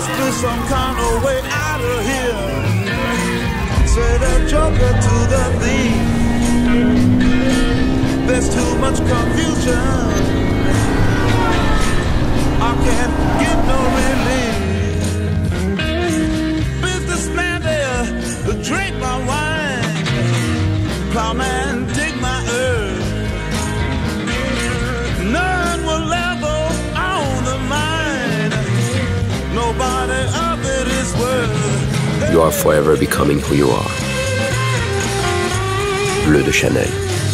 must be some kind of way out of here. Say the joker to the thief. There's too much confusion. I can't get no relief. Businessman there, drink my wine. Plowman. You are forever becoming who you are. Bleu de Chanel.